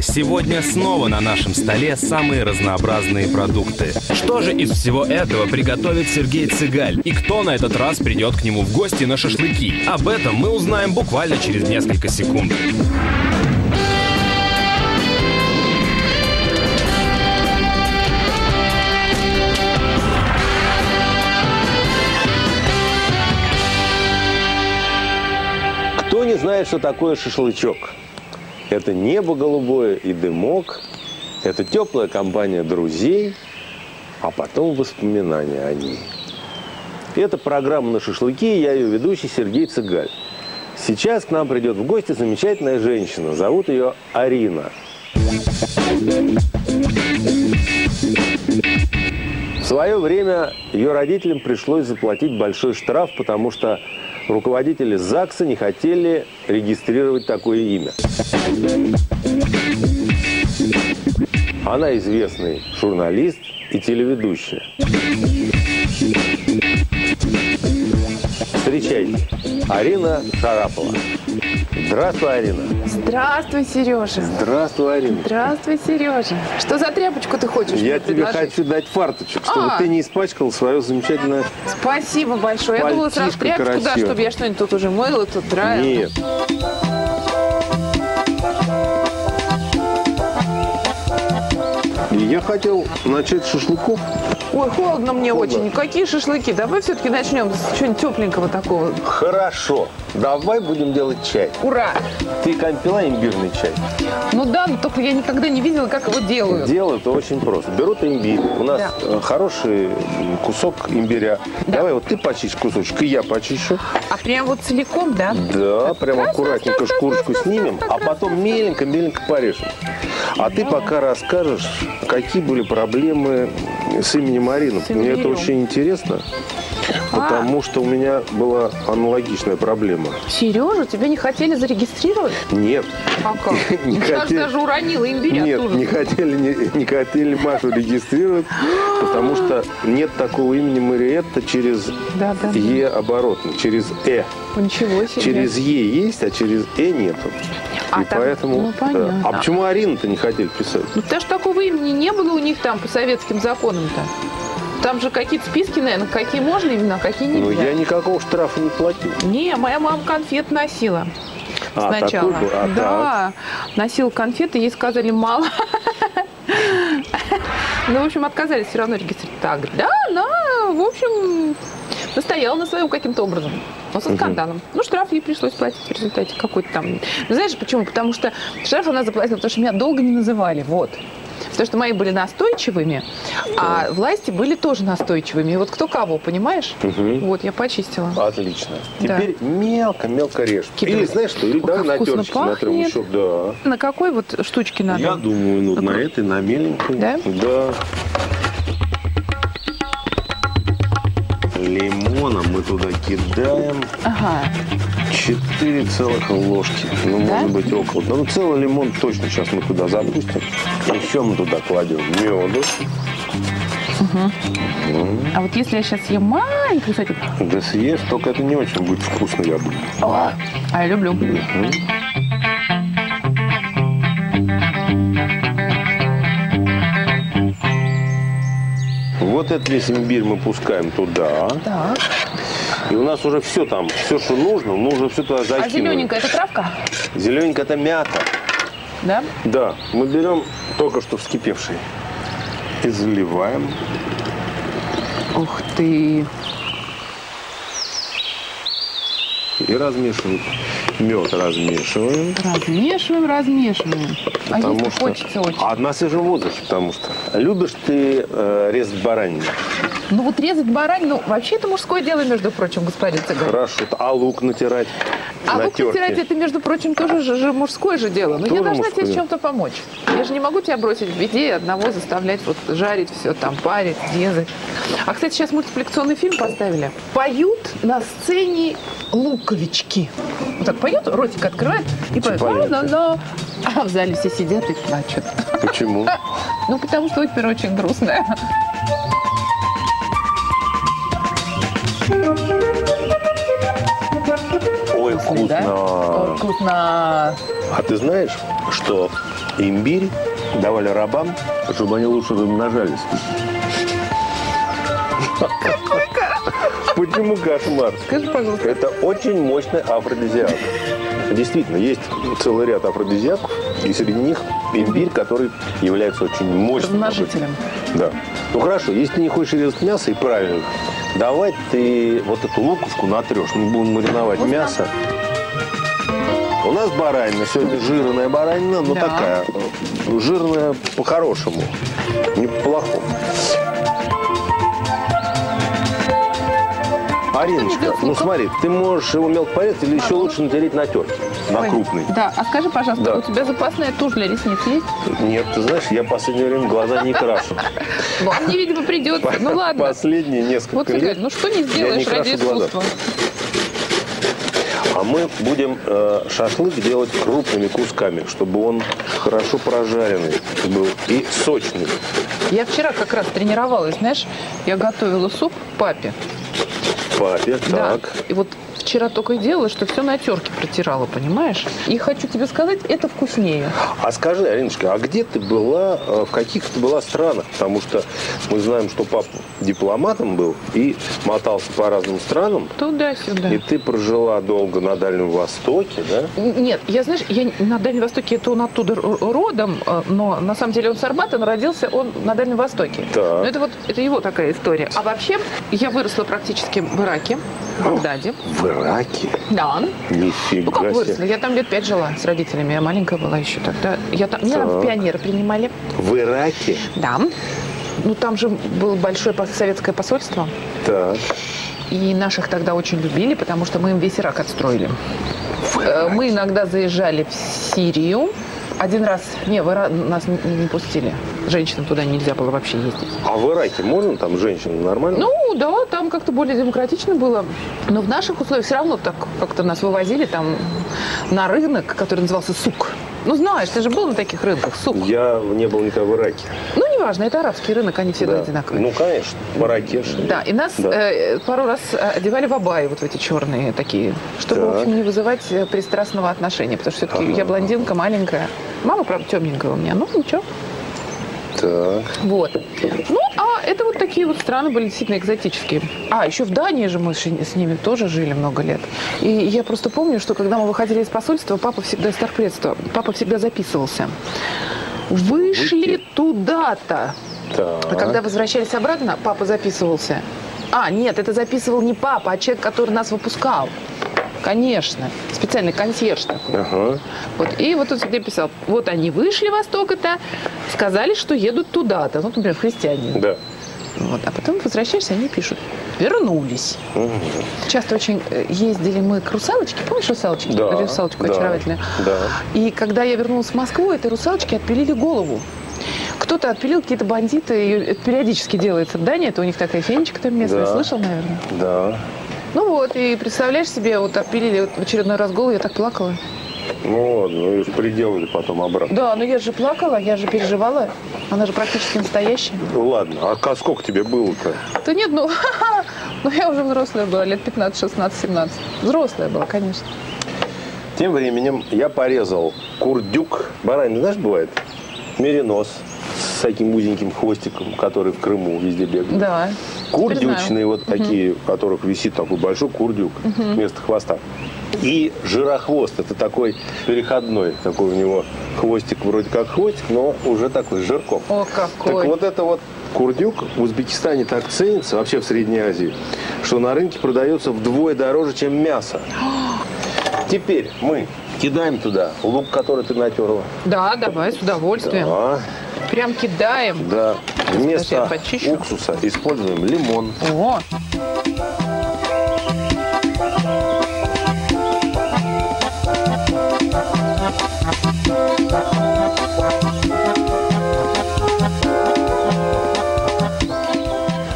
Сегодня снова на нашем столе самые разнообразные продукты. Что же из всего этого приготовит Сергей Цыгаль? И кто на этот раз придет к нему в гости на шашлыки? Об этом мы узнаем буквально через несколько секунд. Кто не знает, что такое шашлычок? Это небо голубое и дымок. Это теплая компания друзей, а потом воспоминания о ней. Это программа «На шашлыки», я ее ведущий Сергей Цыгаль. Сейчас к нам придет в гости замечательная женщина. Зовут ее Арина. В свое время ее родителям пришлось заплатить большой штраф, потому что руководители ЗАГСа не хотели регистрировать такое имя. Она известный журналист и телеведущая. Встречайте, Арина Шарапова. Здравствуй, Арина. Здравствуй, Сережа. Здравствуй, Арина. Здравствуй, Сережа. Что за тряпочку ты хочешь Я тебе предложить? хочу дать фарточек, чтобы А. ты не испачкал свое замечательное... Спасибо большое. Я думала сразу тряпочку, да, красивое. чтобы я что-нибудь тут уже мыла, тут драила. Нет. Я хотел начать с шашлыков. Ой, холодно мне Холодно. очень. Какие шашлыки? Давай все-таки начнем с чего-нибудь тепленького такого. Хорошо. Давай будем делать чай. Ура! Ты когда пила имбирный чай? Ну да, но только я никогда не видела, как его делают. Делают очень просто. Берут имбирь. У нас Да. э, хороший кусок имбиря. Давай вот ты почищь кусочек, и я почищу. А прям вот целиком, да? Да, прям аккуратненько шкурочку снимем, а потом меленько-меленько порежем. А ты пока расскажешь, какие были проблемы с именем Марина. С Мне это очень интересно, А. потому что у меня была аналогичная проблема. Сережа, тебя не хотели зарегистрировать? Нет, А как? Не Я хотели. даже уронила имбирь нет, не хотели, не, не хотели Машу регистрировать, потому что нет такого имени Мариетта через Да, да, да. Е оборотно, через Э. Ничего себе. Через Е есть, а через Э нету. А И там- поэтому... ну, да. понятно. А почему Арина-то не хотели писать? Ну, потому что такого имени не было у них там по советским законам-то. Там же какие-то списки, наверное, какие можно имена, какие Ну, нельзя. я никакого штрафа не платил. Не, моя мама конфет носила А, сначала. такой был? А, да, носила конфеты, ей сказали мало. Ну, в общем, отказались все равно регистрировать. Тогда она, в общем, настояла на своем каким-то образом. Но со скандалом. Ну, штраф ей пришлось платить в результате какой-то там. Ну, знаешь почему? Потому что штраф она заплатила, потому что меня долго не называли. Вот. Потому что мои были настойчивыми, а власти были тоже настойчивыми. И вот кто кого, понимаешь? Мгм. Вот, я почистила. Отлично. Да. Теперь мелко-мелко режь. Кидай. Или знаешь что? Или как на терочке натрем пахнет. еще. Да. На какой вот штучке надо? Я думаю, ну, на этой, на меленькой. Да? Да. Лимона мы туда кидаем. Ага. 4 целых ложки. Ну, Да? может быть, около. Да, ну, целый лимон точно сейчас мы туда запустим. Еще мы туда кладем меду. А вот если я сейчас съем маленький кусочек, Да съешь, только это не очень будет вкусно, я думаю. а я люблю. Мгм. Вот этот весь имбирь мы пускаем туда. Так. И у нас уже все там, все, что нужно, мы уже все туда А закинули. зелененькая это травка? Зелененькая это мята. Да? Да, мы берем только что вскипевший и заливаем. Ух ты. И размешиваем. Мед размешиваем. Размешиваем, размешиваем. А Потому есть что... хочется очень. А на свежем воздухе, потому что... Любишь ты э, резать баранину? Ну вот резать баранину, вообще это мужское дело, между прочим, господин Цыган. Хорошо. А лук натирать А на лук терке? натирать это, между прочим, тоже же, же мужское же дело. Но Тоже я должна мужское. тебе с чем-то помочь. Я же не могу тебя бросить в беде и одного заставлять вот жарить все там, парить, резать. А, кстати, сейчас мультипликационный фильм поставили. Поют на сцене луковички. Вот так поют, ротик открывает и поет. Чапаевцы. «А-на-на». А в зале все сидят и плачут. Почему? Ну, потому что опера очень грустная. Ой, Да? Ой, вкусно. Вкусно. А ты знаешь, что имбирь давали рабам, чтобы они лучше размножались? Почему кошмар? Скажи, пожалуйста. Это очень мощный афродизиак. Действительно, есть целый ряд афродизиаков, и среди них имбирь, который является очень мощным. Размножителем. Да. Ну хорошо, если ты не хочешь резать мясо и правильно, давай ты вот эту луковку натрешь. Мы будем мариновать мясо. У нас баранина, сегодня жирная баранина, но Да. такая, ну, жирная по-хорошему, не по-плохому. Ариночка, ну смотри, ты можешь его мелко порезать или еще лучше натереть на терке, на Ой. крупный. Да, а скажи, пожалуйста, Да. у тебя запасная тушь для ресниц есть? Нет, ты знаешь, я в последнее время глаза не крашу. Ну, а мне, видимо, придется. Ну ладно. Последние несколько Вот, лет ну что не сделаешь ради искусства? А мы будем э, шашлык делать крупными кусками, чтобы он хорошо прожаренный был и сочный. Я вчера как раз тренировалась, знаешь, я готовила суп папе. Папе, Да. так. И вот вчера только и делала, что все на терке протирала, понимаешь? И хочу тебе сказать, это вкуснее. А скажи, Ариночка, а где ты была, э, в каких ты была странах? Потому что мы знаем, что папа дипломатом был и мотался по разным странам. Туда-сюда. И ты прожила долго на Дальнем Востоке, да? Нет, я, знаешь, я на Дальнем Востоке, это он оттуда родом, э, но на самом деле он с Арбата, но родился он на Дальнем Востоке. Так. Но это вот, это его такая история. А вообще, я выросла практически в Ираке, Багдаде. В Ираке? Да. Нифига Ну, как себе. выросла? Я там лет пять жила с родителями. Я маленькая была еще тогда. Я там, меня там в Так. пионеры принимали. В Ираке? Да. Ну, там же было большое советское посольство. Так. И наших тогда очень любили, потому что мы им весь Ирак отстроили. Э, Мы иногда заезжали в Сирию. Один раз, не, в Ирак нас не, не пустили. Женщинам туда нельзя было вообще ездить. А в Ираке можно там женщин нормально? Ну, да, там как-то более демократично было. Но в наших условиях все равно так как-то нас вывозили там на рынок, который назывался Сук. Ну, знаешь, ты же был на таких рынках, Сук. Я не был никогда в Ираке. Ну, неважно, это арабский рынок, они всегда Да. одинаковые. Ну, конечно, Маракеш. Да, и нас Да. э, пару раз э, одевали в абайи, вот в эти черные такие, чтобы, Так. в общем, не вызывать э, пристрастного отношения, потому что все-таки я блондинка маленькая. Мама, правда, темненькая у меня, ну ничего. Так. Вот. Ну, а это вот такие вот страны были действительно экзотические. А, еще в Дании же мы с ними тоже жили много лет. И я просто помню, что когда мы выходили из посольства, папа всегда из торгпредства, папа всегда записывался. Вышли туда-то. А когда возвращались обратно, папа записывался. А, нет, это записывал не папа, а человек, который нас выпускал. Конечно. Специальный консьерж такой. Ага. Вот. И вот он всегда писал, вот они вышли востока-то, сказали, что едут туда-то. Ну, например, христиане. Да. Вот. А потом возвращаешься, они пишут, вернулись. Часто очень э, ездили мы к русалочке. Помнишь русалочки? Да. Русалочку да, очаровательную. Да. И когда я вернулась в Москву, этой русалочке отпилили голову. Кто-то отпилил, какие-то бандиты. Ее это периодически делается в Дании. Это у них такая фенечка там местная. Да. Слышал, наверное? Да. Ну вот, и представляешь себе, вот отпилили вот в очередной раз голову, я так плакала. Ну ладно, ну и приделали потом обратно. Да, но я же плакала, я же переживала. Она же практически настоящая. Ну ладно, а ка- сколько тебе было-то? Да нет, ну, ну я уже взрослая была, лет 15, 16, 17. Взрослая была, конечно. Тем временем я порезал курдюк. Баранина, знаешь, бывает? Меринос с таким узеньким хвостиком, который в Крыму везде бегает. Да. Курдючные вот такие, у которых висит такой большой курдюк вместо хвоста. И жирохвост, это такой переходной, такой у него хвостик вроде как хвостик, но уже такой с жирком. О, Так какой. вот это вот курдюк в Узбекистане так ценится, вообще в Средней Азии, что на рынке продается вдвое дороже, чем мясо. Теперь мы кидаем туда лук, который ты натерла. Да, давай, с удовольствием. Да, Прям кидаем. да. я Вместо уксуса используем лимон. О,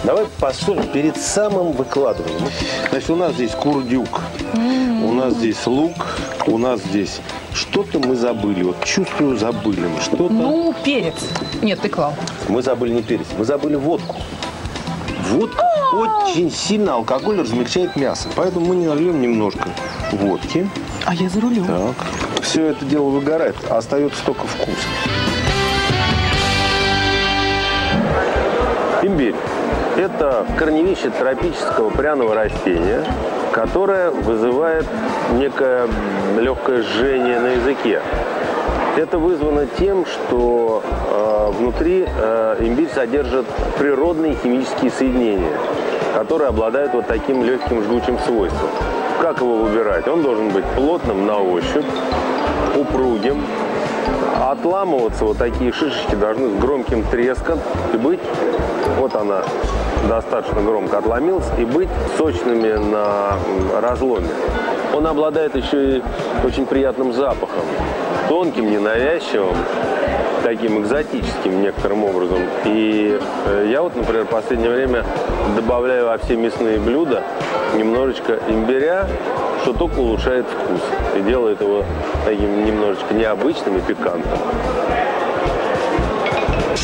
Давай посолим перед самым выкладыванием. Значит, у нас здесь курдюк, у нас здесь лук, у нас здесь что-то мы забыли. Вот чувствую, забыли мы что-то. ну, перец. Нет, ты клал. Мы забыли не перец, мы забыли водку. Водка очень сильно алкоголь размягчает мясо. Поэтому мы нальем немножко водки. А я за рулем. Так. все это дело выгорает, а остается только вкус. Имбирь – это корневище тропического пряного растения, которое вызывает некое легкое жжение на языке. Это вызвано тем, что э, внутри э, имбирь содержит природные химические соединения, которые обладают вот таким легким жгучим свойством. Как его выбирать? Он должен быть плотным на ощупь, упругим, отламываться вот такие шишечки должны с громким треском и быть, вот она достаточно громко отломилась, и быть сочными на разломе. Он обладает еще и очень приятным запахом, тонким, ненавязчивым, таким экзотическим некоторым образом. И э, я вот, например, в последнее время добавляю во все мясные блюда немножечко имбиря, что только улучшает вкус и делает его таким немножечко необычным и пикантным.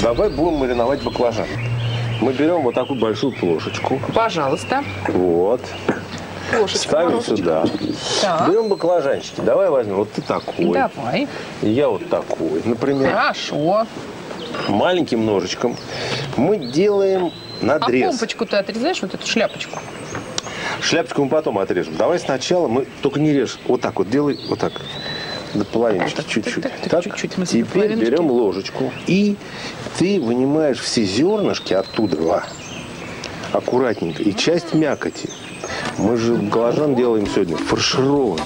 Давай будем мариновать баклажан. Мы берем вот такую большую плошечку. Пожалуйста. Вот. Ложечку Ставим морожечку. сюда. Так. Берем баклажанчики. Давай возьмем. Вот ты такой. Давай. и Я вот такой. Например, Хорошо. маленьким ножичком мы делаем А надрез. помпочку ты отрезаешь, вот эту шляпочку? Шляпочку мы потом отрежем. Давай сначала мы только не режь. Вот так вот делай, вот так. До половиночки, чуть-чуть. так, чуть-чуть, Теперь берем ложечку. И ты вынимаешь все зернышки оттуда, аккуратненько, и часть мякоти. Мы же баклажан делаем сегодня фаршированный.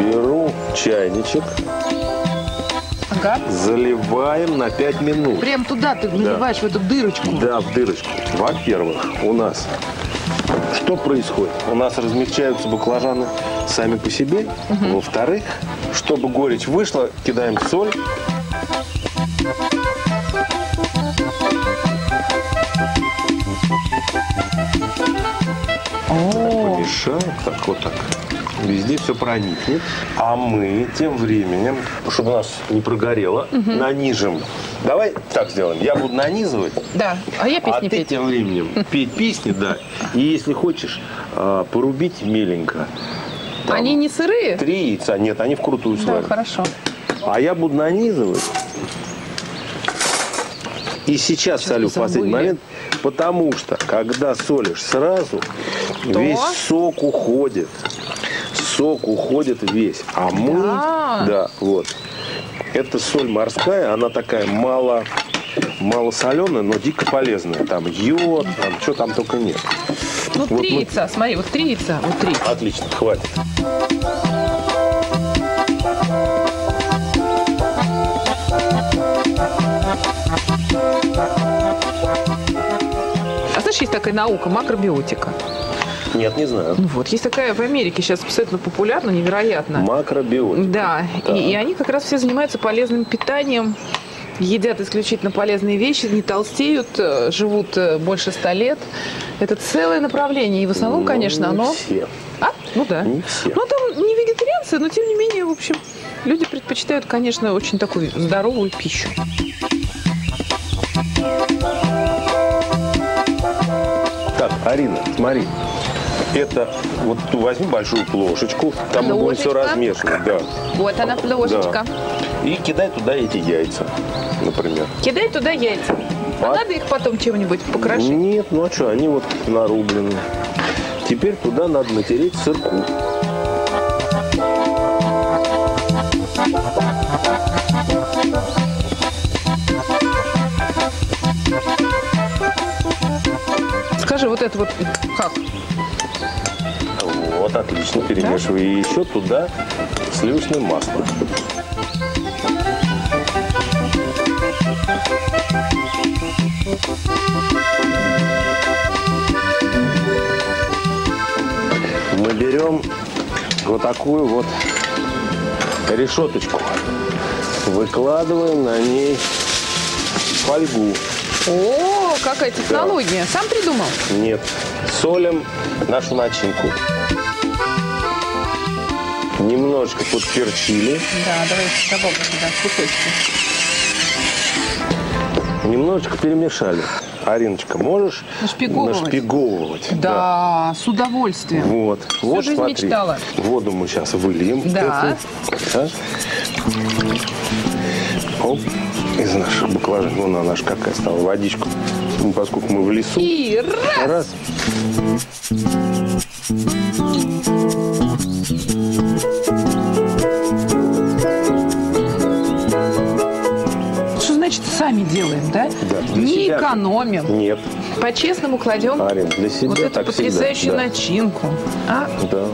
Беру чайничек, Ага. заливаем на 5 минут. Прям туда ты наливаешь, в эту дырочку. Да, в дырочку. Во-первых, у нас что происходит? У нас размягчаются баклажаны сами по себе. Во-вторых, чтобы горечь вышла, кидаем соль. Помешаем, так вот так. Везде все проникнет. А мы тем временем, чтобы у нас не прогорело, нанижем. Давай так сделаем. Я буду нанизывать, Да. А я а песни ты петь. тем временем петь песни, да. И если хочешь, а, порубить меленько. Там Они не сырые? Три яйца. Нет, они вкрутую Да, сварят. хорошо. А я буду нанизывать. И сейчас Чё-то солю в последний момент, потому что, когда солишь сразу, весь сок уходит. Сок уходит весь. А мы, Да. да, вот. Это соль морская, она такая мало, мало соленая, но дико полезная. Там йод, там что там только нет. Ну, Вот три мы- яйца, смотри, вот три яйца, вот три. Отлично, хватит. А знаешь, есть такая наука, макробиотика. Нет, не знаю. Ну вот, есть такая в Америке сейчас абсолютно популярна, невероятно. Макробиотика. Да, и, и они как раз все занимаются полезным питанием, едят исключительно полезные вещи, не толстеют, э, живут э, больше ста лет. Это целое направление. И в основном, Ну, конечно, не оно... все. А? Ну да. Не все. Ну там не вегетарианцы, но тем не менее, в общем, люди предпочитают, конечно, очень такую здоровую пищу. Так, Арина, смотри. Это вот возьми большую плошечку, там мы будем все Ложечка. размешивать, да. Вот она, ложечка. И кидай туда эти яйца, например. Кидай туда яйца. А А? надо их потом чем-нибудь покрошить? Нет, ну а что, они вот нарублены. Теперь туда надо натереть сырку. Скажи, вот это вот как? Вот, отлично, перемешивай. И еще туда сливочное масло. Мы берем вот такую вот решеточку. Выкладываем на ней фольгу. О, какая технология. Сам придумал? Нет. Солим нашу начинку. Немножечко подперчили. Да, давай добавим туда кусочки. Немножечко перемешали. Ариночка, можешь Нашпиговывать? нашпиговывать? Да, с удовольствием. Вот. вот жизнь смотри. мечтала. Воду мы сейчас выльем. Да. Да. Оп. Из наших баклажан. Вон она наша какая стала. Водичку. Ну, поскольку мы в лесу. И раз. Раз. Сами делаем, да? Да, Не себя. экономим. Нет. По-честному кладем Арин, для себя вот эту потрясающую всегда. начинку. А? Да.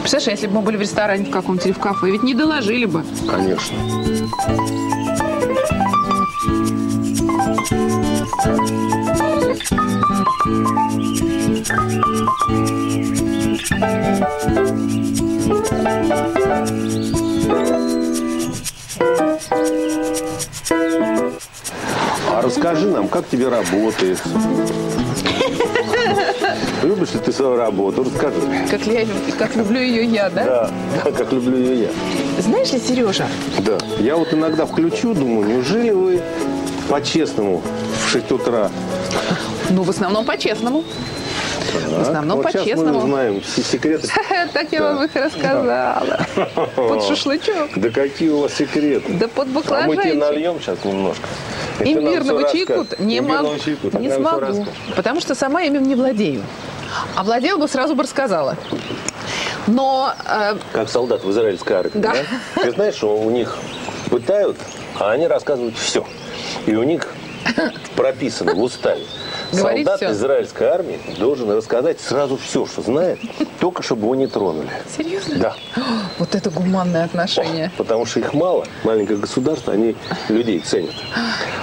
Представляешь, если бы мы были в ресторане в каком-то или в кафе, ведь не доложили бы. Конечно. А расскажи нам, как тебе работает? Любишь ли ты свою работу? Расскажи. Как, я, как люблю ее я, да? Да, да, как люблю ее я. Знаешь ли, Сережа, Да. Я вот иногда включу, думаю, неужели вы по-честному в 6 утра? ну, в основном по-честному. В основном вот сейчас мы по-честному. узнаем все секреты. Так я вам их рассказала. Под шашлычок. Да какие у вас секреты? Да под А мы тебе баклажанчик. нальем сейчас немножко. Имбирного чайку не могу. так Не смогу. Потому что сама ими не владею. А владела бы, сразу бы рассказала. Но э, Как солдат в израильской армии, Да. да? Ты знаешь, что у них пытают, а они рассказывают все. И у них прописано в уставе. Говорить Солдат всё. израильской армии должен рассказать сразу все, что знает, только чтобы его не тронули. серьезно? Да. Вот это гуманное отношение. Потому что их мало, маленькое государство, они людей ценят.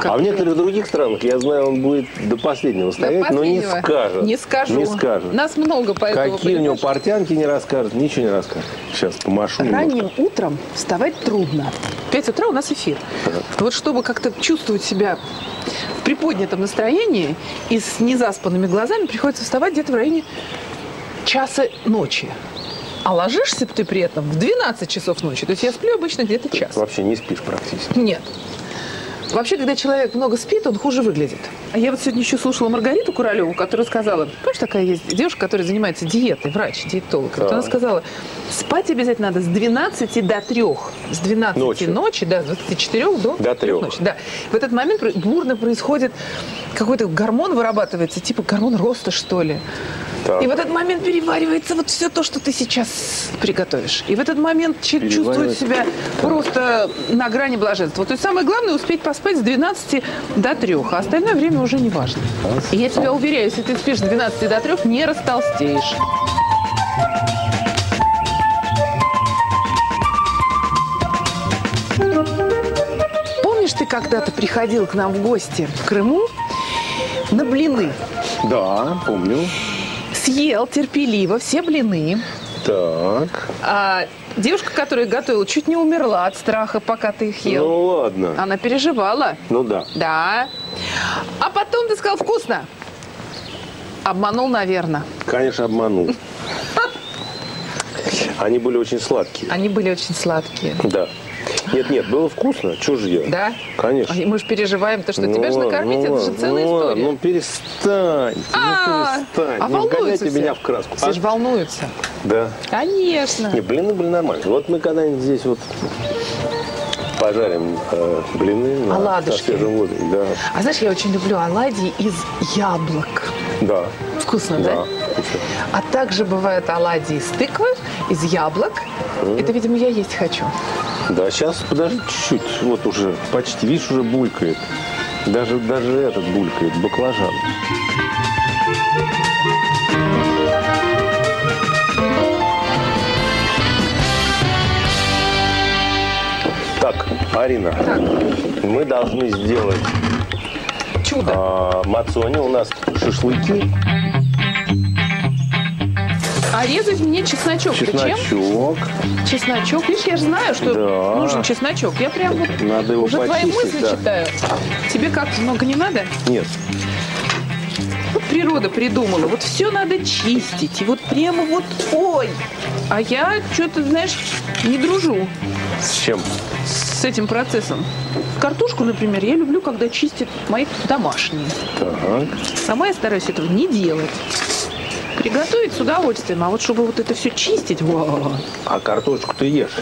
Как а в некоторых других странах, я знаю, он будет до последнего До стоять, но не последнего. скажет. Не скажу. Не скажет. Нас много поэтому. Какие у него понимаешь? портянки не расскажет, ничего не расскажет. Сейчас помашу немножко. Ранним утром вставать трудно. В 5 утра у нас эфир. Вот чтобы как-то чувствовать себя приподнятом настроении и с незаспанными глазами, приходится вставать где-то в районе часа ночи. А ложишься ты при этом в 12 часов ночи. То есть я сплю обычно где-то час. Вообще не спишь практически. Нет. Вообще, когда человек много спит, он хуже выглядит. А я вот сегодня еще слушала Маргариту Куралеву, которая сказала, помнишь, такая есть девушка, которая занимается диетой, врач, диетолог. Вот Так. она сказала, спать обязательно надо с 12 до 3. С 12 Ночи. ночи, да, с 24 до, До 3 трёх. ночи. Да. В этот момент бурно происходит какой-то гормон вырабатывается, типа гормон роста, что ли. Так. И в этот момент переваривается вот все то, что ты сейчас приготовишь. И в этот момент чи- чувствует себя просто на грани блаженства. То есть самое главное успеть поспать с 12 до 3, а остальное время уже не важно. И я тебя уверяю, если ты спишь с 12 до 3, не растолстеешь. Помнишь, ты когда-то приходил к нам в гости в Крыму на блины? Да, помню. Съел терпеливо все блины. Так. А девушка, которая готовила, чуть не умерла от страха, пока ты их ел. Ну ладно. Она переживала. Ну да. Да. А потом ты сказал вкусно. Обманул, наверное. Конечно, обманул. Они были очень сладкие. Они были очень сладкие. Да. Нет, нет, было вкусно. Чего же я? Да? Конечно. А Мы же переживаем, то, что Ну тебя же накормить, ну это же целая ну история. Ну перестань. А, ну перестань. а не волнуются вгоняйте меня в краску. Все А? же волнуются. Да. Конечно. Не, блины были нормальные. Вот мы когда-нибудь здесь вот пожарим э, блины на, Оладушки. со свежим воздухом. Да. А знаешь, я очень люблю оладьи из яблок. Да. Вкусно, да? Да. Вкусно. А также бывают оладьи из тыквы, из яблок. Это, видимо, я есть хочу. Да, сейчас подожди чуть-чуть. Вот уже почти, видишь, уже булькает. Даже, даже этот булькает, баклажан. Так, Арина, мы должны сделать Чудо. а, мацони. У нас шашлыки, А резать мне чесночок. Зачем? чесночок. Чесночок. Видишь, я же знаю, что Да. нужен чесночок. Я прям вот Надо его уже твои мысли да. читаю. Тебе как много не надо? Нет, Вот природа придумала. Вот все надо чистить. И вот прямо вот, ой. А я что-то, знаешь, не дружу. с чем? С с этим процессом. Картошку, например, я люблю, когда чистят мои домашние. Так. Сама я стараюсь этого не делать. Приготовить с удовольствием, а вот чтобы вот это все чистить, во. А картошку ты ешь?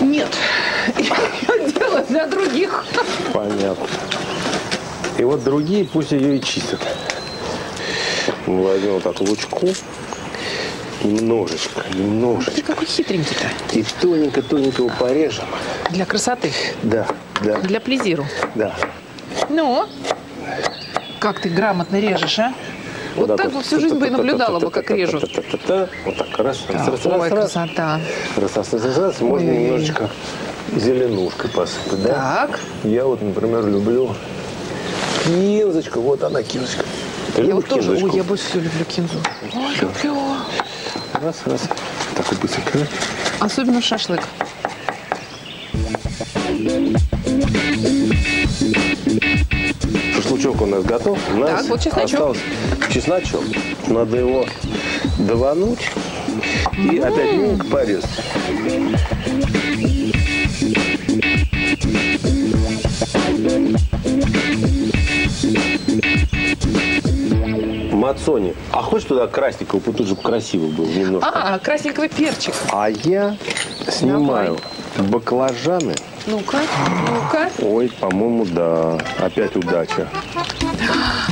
Нет. Я делаю для других. Понятно. И вот другие пусть ее и чистят. Мы возьмем вот так лучку. Немножечко, Ты немножечко. какой хитренький-то. И тоненько-тоненько его порежем. Для красоты, Да, да, для плезиру. да. Ну, как ты грамотно режешь, а? Вот так бы всю жизнь бы и наблюдала бы, как режут. Вот так, раз, раз, раз, раз, красота. Раз, раз, раз, раз. Можно немножечко зеленушкой посыпать, да? Так. Я вот, например, люблю кинзочку. Вот она, кинзочка. Ты Я вот тоже, ой, я больше всего люблю кинзу. Ой, люблю. Раз, раз. Так вот быстренько. Особенно шашлык. Шашлычок у нас готов. У нас Так, вот чесночок. остался чесночок. Надо его давануть и опять мелко порезать. Мацони. А хочешь туда красненького, тут же красиво было немножко. А, красненький перчик. А я снимаю баклажаны. Ну-ка, ну-ка. Ой, по-моему, да. Опять удача.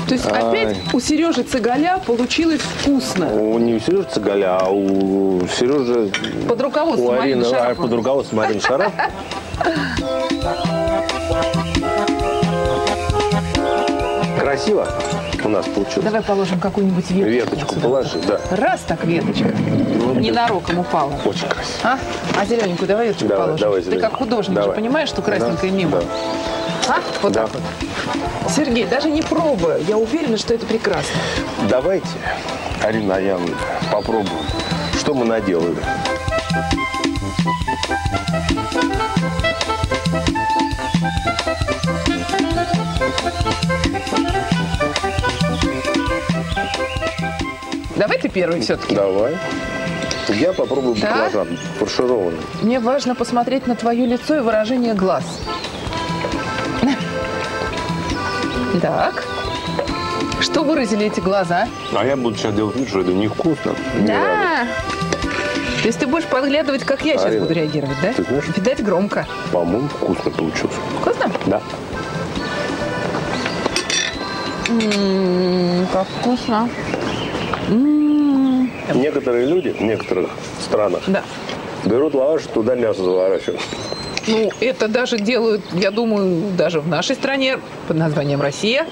То есть опять у Сережи Цыгаля получилось вкусно. У не у Сережи Цыгаля, а у Сережи... Под руководством у Марины Арины, а, Шараповой. под руководством Марины Шарап. Красиво у нас получилось. Давай положим какую-нибудь веточку. Веточку сюда. положи, да. Раз так веточка. Ненароком упала. Очень красиво. А? А зелененькую давай веточку Давай, положим. давай Ты зелененькую. как художник же Давай. понимаешь, что красненькое Да, мимо. да. А? Вот Да. так вот. Сергей, даже не пробуя, я уверена, что это прекрасно. Давайте, Арина, а я попробую. Что мы наделали? Давай ты первый все-таки. Давай. Я попробую Так. баклажан фаршированный. Мне важно посмотреть на твое лицо и выражение глаз. Так. Что выразили эти глаза? А я буду сейчас делать вид, что это невкусно. не. Да. То есть ты будешь подглядывать, как я сейчас Арина, буду реагировать, да? ты знаешь- Видать, громко. По-моему, вкусно получилось. Вкусно? Да. М, Как вкусно. М, Некоторые люди в некоторых странах Да. берут лаваш, туда мясо заворачивают. Ну, это даже делают, я думаю, даже в нашей стране под названием Россия.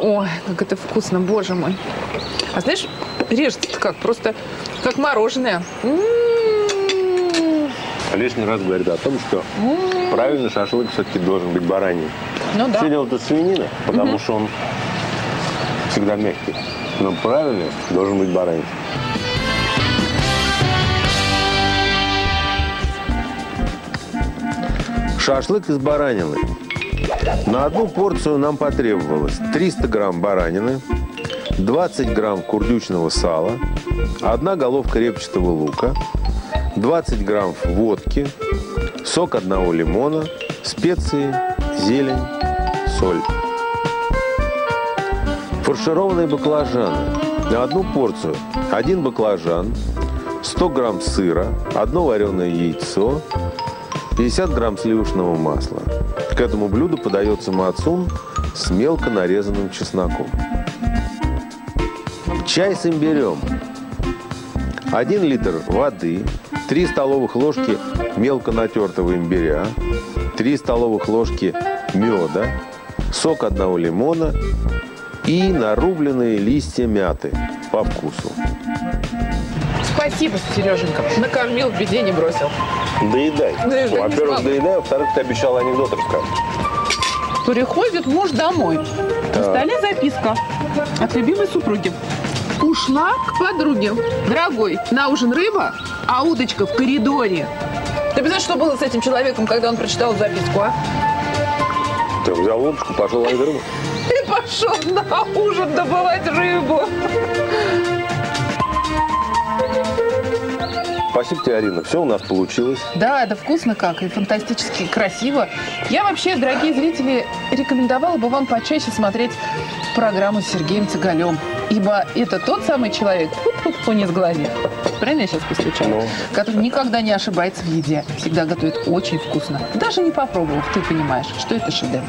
Ой, как это вкусно, боже мой. А знаешь, режется как? Просто как мороженое. М, Лишний раз говорит о том, что правильный шашлык все-таки должен быть бараний. Ну да. Все делают из свинины, потому что он всегда мягкий. Но правильный должен быть бараний. Шашлык из баранины. На одну порцию нам потребовалось 300 грамм баранины, 20 грамм курдючного сала, одна головка репчатого лука, 20 грамм водки, сок одного лимона, специи, зелень, соль. Фаршированные баклажаны. На одну порцию один баклажан, 100 грамм сыра, одно вареное яйцо, 50 грамм сливочного масла. К этому блюду подается мацун с мелко нарезанным чесноком. Чай с имбирем. 1 литр воды, 3 столовых ложки мелко натертого имбиря, 3 столовых ложки меда, сок одного лимона и нарубленные листья мяты по вкусу. Спасибо, Сереженька. Накормил, в беде не бросил. Доедай. Не Во-первых, смогу. доедай, во-вторых, ты обещал анекдот рассказать. Приходит муж домой. На столе записка от любимой супруги. Ушла к подруге. Дорогой, на ужин рыба, а удочка в коридоре. Ты представляешь, что было с этим человеком, когда он прочитал записку, а? Ты взял удочку, пошел ловить рыбу. И пошел на ужин добывать рыбу. Спасибо тебе, Арина. Все у нас получилось. Да, это вкусно как и фантастически красиво. Я вообще, дорогие зрители, рекомендовала бы вам почаще смотреть программу с Сергеем Цыгалем. Ибо это тот самый человек, фу не сглазит, правильно я сейчас постучала, Ну. который никогда не ошибается в еде, всегда готовит очень вкусно. Даже не попробовав, ты понимаешь, что это шедевр.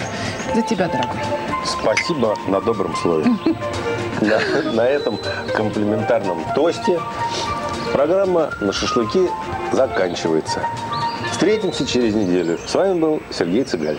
За тебя, дорогой. Спасибо на добром слове. На этом комплиментарном тосте программа на шашлыки заканчивается. Встретимся через неделю. С вами был Сергей Цыгаль.